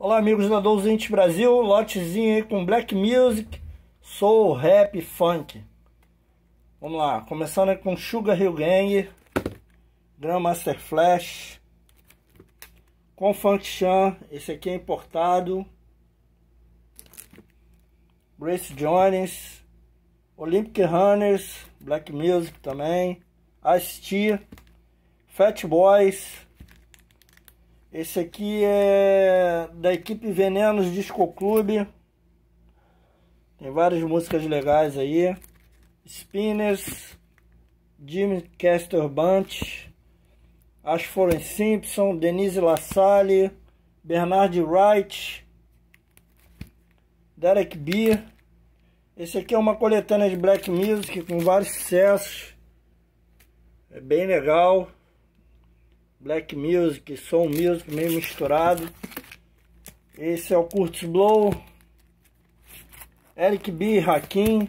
Olá amigos da 220 Brasil, lotezinho aí com Black Music, Soul, Rap, Funk. Vamos lá, começando com Sugar Hill Gang, Grandmaster Flash, com Funk Chan, esse aqui é importado, Grace Jones, Olympic Runners, Black Music também, Ice-T, Fat Boys, esse aqui é da equipe Venenos Disco Clube. Tem várias músicas legais aí. Spinners, Jimmy Castor Bunch, Ashford Simpson, Denise LaSalle, Bernard Wright, Derek B. Esse aqui é uma coletânea de black music com vários sucessos. É bem legal black music, soul music meio misturado. Esse é o Curtis Blow, Eric B, Hakim,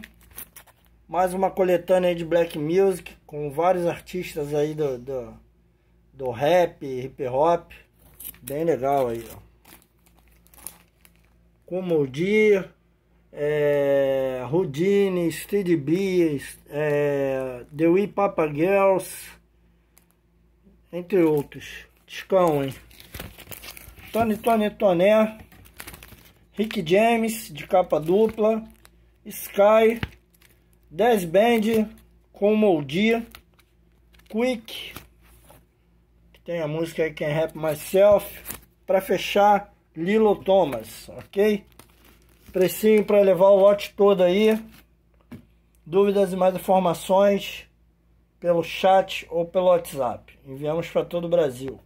mais uma coletânea de black music com vários artistas aí do, do, do rap, hip hop, bem legal aí, ó. Como o dia, é, Houdini, Steady B, é, The Wee Papa Girls, entre outros. Discão, hein? Tony Tony Toné, Rick James, de capa dupla, Sky, 10 Band, com Moldia, Quick, que tem a música I Can Rap Myself, para fechar, Lilo Thomas, ok? Precinho para levar o lote todo aí. Dúvidas e mais informações pelo chat ou pelo WhatsApp. Enviamos para todo o Brasil.